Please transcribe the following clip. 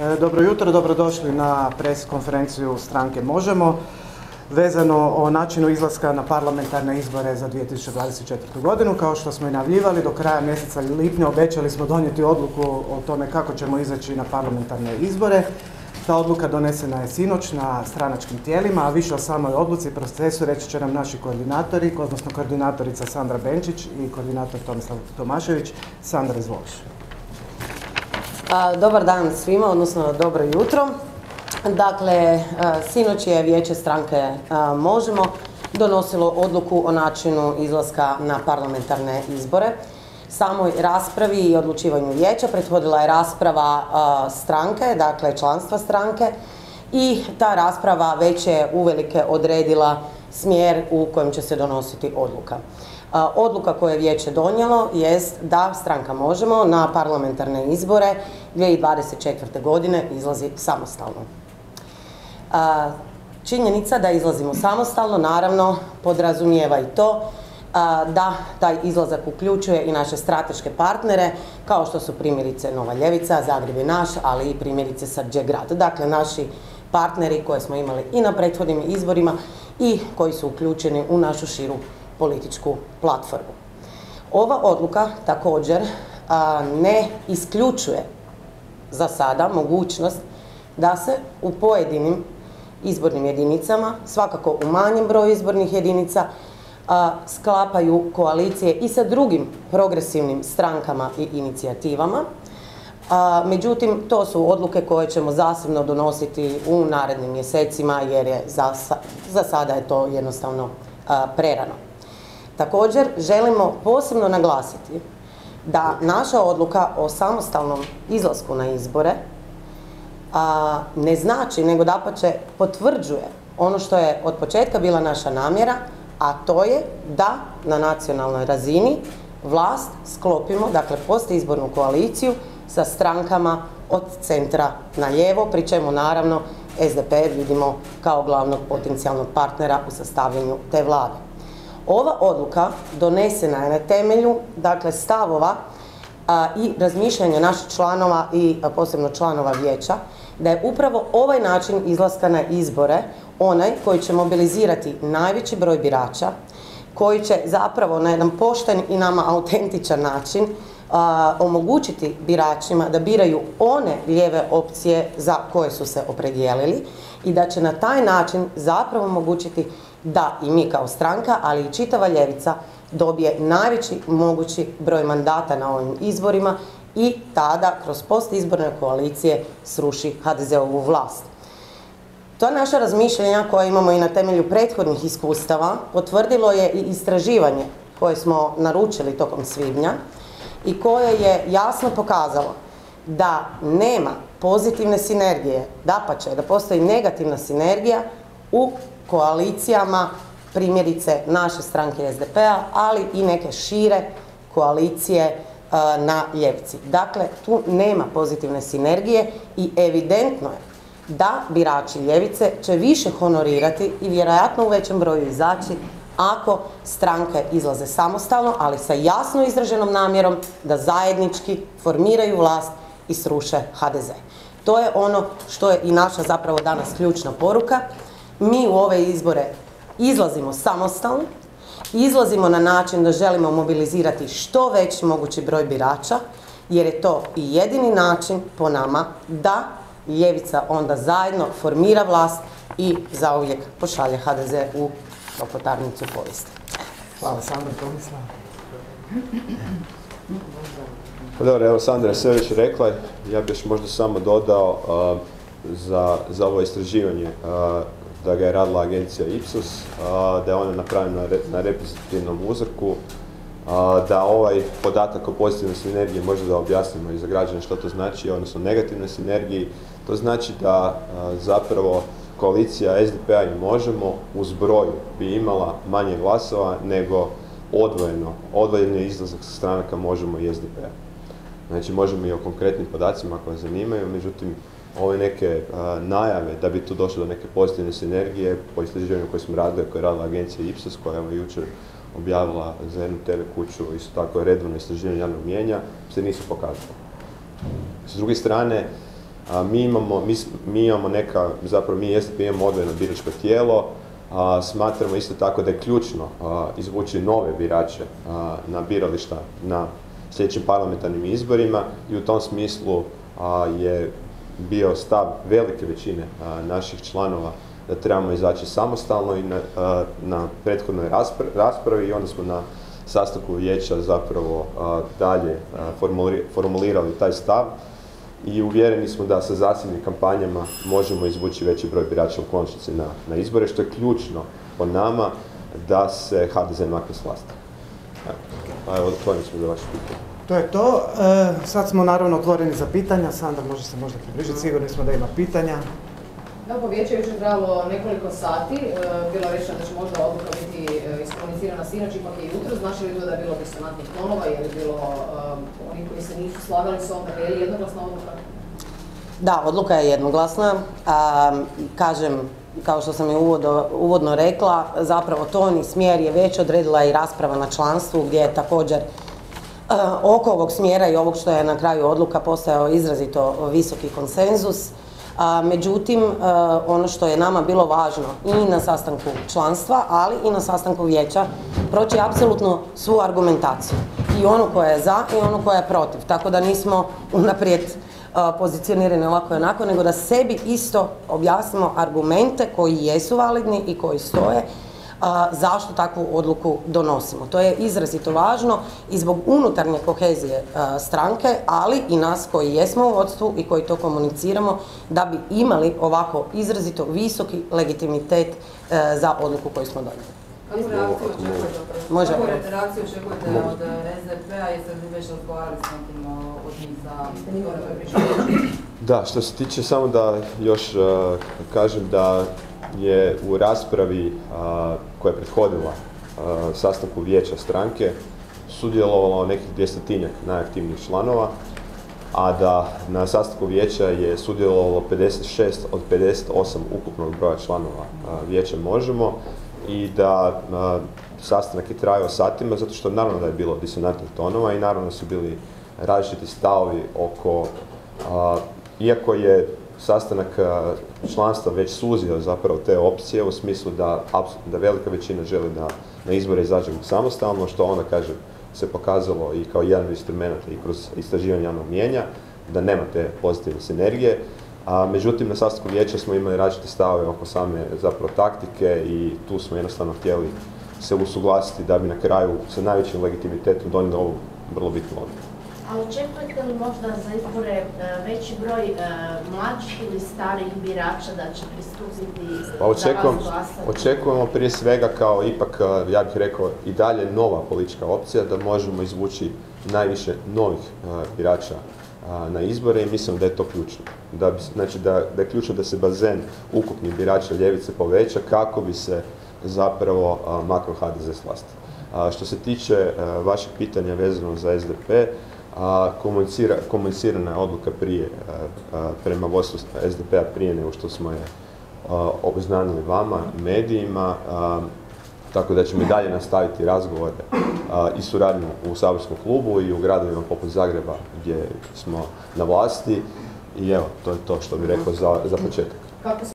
E, Dobro jutro, dobrodošli na pres konferenciju stranke Možemo vezano o načinu izlaska na parlamentarne izbore za 2024. godinu. Kao što smo i najavljivali, do kraja mjeseca lipnja obećali smo donijeti odluku o tome kako ćemo izaći na parlamentarne izbore. Ta odluka donesena je sinoć na stranačkim tijelima, a više o samoj odluci i procesu reći će nam naši koordinatori, odnosno koordinatorica Sandra Benčić i koordinator Tomislav Tomašević. Sandra, izvoliš. Dobar dan svima, odnosno dobro jutro. Dakle, sinoć je vijeće stranke Možemo donosilo odluku o načinu izlaska na parlamentarne izbore. Samoj raspravi i odlučivanju vijeća prethodila je rasprava stranke, dakle članstva stranke i ta rasprava već je uvelike odredila smjer u kojem će se donositi odluka. Odluka koju je vijeće donijelo jest da stranka Možemo na parlamentarne izbore 2024. godine izlazi samostalno. Činjenica da izlazimo samostalno naravno podrazumijeva i to da taj izlazak uključuje i naše strateške partnere kao što su primjerice Nova Ljevica, Zagreb je naš, ali i primjerice Srđe grad. Dakle, naši partneri koje smo imali i na prethodnim izborima i koji su uključeni u našu širu političku platformu. Ova odluka također ne isključuje za sada mogućnost da se u pojedinim izbornim jedinicama, svakako u manjem broju izbornih jedinica, sklapaju koalicije i sa drugim progresivnim strankama i inicijativama. Međutim, to su odluke koje ćemo zasebno donositi u narednim mjesecima jer je za, sa- za sada je to jednostavno prerano. Također želimo posebno naglasiti da naša odluka o samostalnom izlasku na izbore a, ne znači, nego dapače potvrđuje ono što je od početka bila naša namjera, a to je da na nacionalnoj razini vlast sklopimo, dakle izbornu koaliciju sa strankama od centra na lijevo, pri čemu naravno SDP vidimo kao glavnog potencijalnog partnera u sastavljanju te vlade. Ova odluka donesena je na temelju dakle stavova i razmišljanja naših članova i posebno članova vijeća da je upravo ovaj način izlaska na izbore onaj koji će mobilizirati najveći broj birača, koji će zapravo na jedan pošten i nama autentičan način a, omogućiti biračima da biraju one lijeve opcije za koje su se opredijelili i da će na taj način zapravo omogućiti da i mi kao stranka, ali i čitava ljevica dobije najveći mogući broj mandata na ovim izborima i tada kroz postizborne koalicije sruši HDZ-ovu vlast. To naša razmišljanja koja imamo i na temelju prethodnih iskustava potvrdilo je i istraživanje koje smo naručili tokom svibnja i koje je jasno pokazalo da nema pozitivne sinergije, dapače da postoji negativna sinergija u koalicijama primjerice naše stranke SDP-a, ali i neke šire koalicije e, na ljevici. Dakle, tu nema pozitivne sinergije i evidentno je da birači ljevice će više honorirati i vjerojatno u većem broju izaći ako stranke izlaze samostalno, ali sa jasno izraženom namjerom da zajednički formiraju vlast i sruše HDZ. To je ono što je i naša zapravo danas ključna poruka. Mi u ove izbore izlazimo samostalno, izlazimo na način da želimo mobilizirati što veći mogući broj birača, jer je to i jedini način po nama da ljevica onda zajedno formira vlast i zauvijek pošalje HDZ u ropotarnicu povijesti. Hvala Sandra, Tomislav. Pa dobro, evo Sandra je sve već rekla, ja bih još možda samo dodao za, za ovo istraživanje da ga je radila agencija Ipsos, da je ona napravljena na, re- na reprezentativnom uzorku, da ovaj podatak o pozitivnoj sinergiji možda da objasnimo i za građane što to znači, odnosno negativnoj sinergiji. To znači da zapravo koalicija SDP-a i Možemo u zbroju bi imala manje glasova nego odvojeno, odvojeni izlazak sa stranaka Možemo i SDP-a. Znači možemo i o konkretnim podacima koje zanimaju, međutim ove neke najave da bi tu došlo do neke pozitivne sinergije po istraživanju koje smo radili, koje je radila agencija Ipsos koja je jučer objavila za jednu TV kuću isto tako redovno istraživanje javnog mijenja, se nisu pokazale. S druge strane, mi, imamo, mi, mi imamo neka, zapravo mi SDP imamo odvojeno biračko tijelo, a, smatramo isto tako da je ključno a, izvući nove birače a, na birališta na sljedećim parlamentarnim izborima i u tom smislu je bio stav velike većine naših članova da trebamo izaći samostalno i na, prethodnoj raspra- raspravi i onda smo na sastanku vijeća zapravo dalje formulirali taj stav i uvjereni smo da sa zasebnim kampanjama možemo izvući veći broj birača u konačnici na, izbore, što je ključno po nama da se HDZ makne s vlasti. Evo, A evo, otvoreni smo za vaše pitanje. To je to. E, sad smo naravno otvoreni za pitanja. Sandra može se možda približiti, sigurni smo da ima pitanja. Da, po vijeću je jučer trajalo nekoliko sati, e, bilo je rečeno da će možda odluka biti e, iskomunicirana sinoć, ipak je jutro, znači li to da je bilo disonantnih tonova, je li bilo e, oni koji se nisu slagali s ovom, je li jednoglasna odluka? Da, odluka je jednoglasna. A, kažem, kao što sam i uvodo- uvodno rekla, zapravo ton i smjer je već odredila i rasprava na članstvu gdje je također oko ovog smjera i ovog što je na kraju odluka postojao izrazito visoki konsenzus. A, međutim, a, ono što je nama bilo važno i na sastanku članstva, ali i na sastanku vijeća, proći apsolutno svu argumentaciju. I onu koja je za i onu koja je protiv. Tako da nismo unaprijed pozicionirani ovako i onako, nego da sebi isto objasnimo argumente koji jesu validni i koji stoje, zašto takvu odluku donosimo. To je izrazito važno i zbog unutarnje kohezije stranke, ali i nas koji jesmo u vodstvu i koji to komuniciramo, da bi imali ovako izrazito visoki legitimitet e, za odluku koju smo donijeli. Kakvu reakciju očekujete? Može. Kakvu reakciju očekujete od SDP-a i sad već razgovarali s nekim od njih za? Da, što se tiče samo da još uh, kažem da je u raspravi koja je prethodila sastanku vijeća stranke sudjelovalo nekih dvjestotinjak najaktivnijih članova, a da na sastanku vijeća je sudjelovalo 56 od 58 ukupnog broja članova vijeća Možemo! I da sastanak je trajao satima zato što naravno da je bilo disonantnih tonova i naravno su bili različiti stavovi oko iako je sastanak a, članstva već suzio zapravo te opcije u smislu da, da velika većina želi da na izbore izađemo samostalno, što onda kaže se pokazalo i kao jedan od instrumenta i kroz istraživanje javnog mijenja, da nema te pozitivne sinergije. A, međutim, na sastanku vijeća smo imali različite stavove oko same zapravo taktike i tu smo jednostavno htjeli se usuglasiti da bi na kraju sa najvećim legitimitetom donijeli ovu vrlo bitnu odluku. A očekujete li možda za izbore e, veći broj e, mlađih ili starijih birača da će pristupiti Pa vas glasati? očekujemo prije svega kao ipak, eh, ja bih rekao, i dalje nova politička opcija da možemo izvući najviše novih birača na izbore i mislim da je to ključno. Da znači da, da je ključno da se bazen ukupnih birača ljevice poveća kako bi se zapravo makro HDZ s vlasti. A što se tiče vašeg pitanja vezano za SDP, a, komunicira, komunicirana je odluka prije, eh, eh, prema vodstvu SDP-a prije nego što smo je a, obznanili vama, medijima, a, tako da ćemo i dalje nastaviti razgovore i suradnju u saborskom klubu i u gradovima poput Zagreba gdje smo na vlasti i evo, to je to što bih rekao za, za početak.